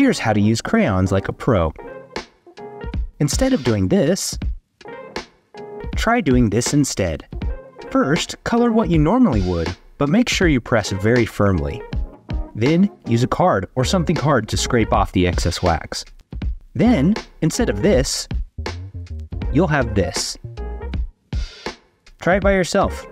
Here's how to use crayons like a pro. Instead of doing this, try doing this instead. First, color what you normally would, but make sure you press very firmly. Then, use a card or something hard to scrape off the excess wax. Then, instead of this, you'll have this. Try it by yourself.